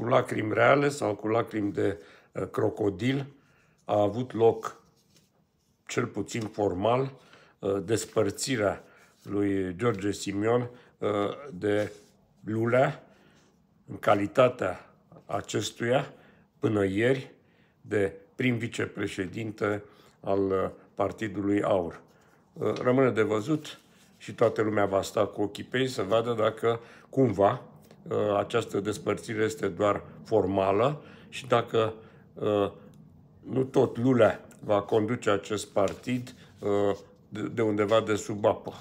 cu lacrimi reale sau cu lacrimi de uh, crocodil a avut loc, cel puțin formal, uh, despărțirea lui George Simion uh, de Lulea în calitatea acestuia până ieri de prim vicepreședinte al Partidului Aur. Rămâne de văzut și toată lumea va sta cu ochii pe ei să vadă dacă cumva această despărțire este doar formală și dacă nu tot Lulea va conduce acest partid de undeva de sub apă.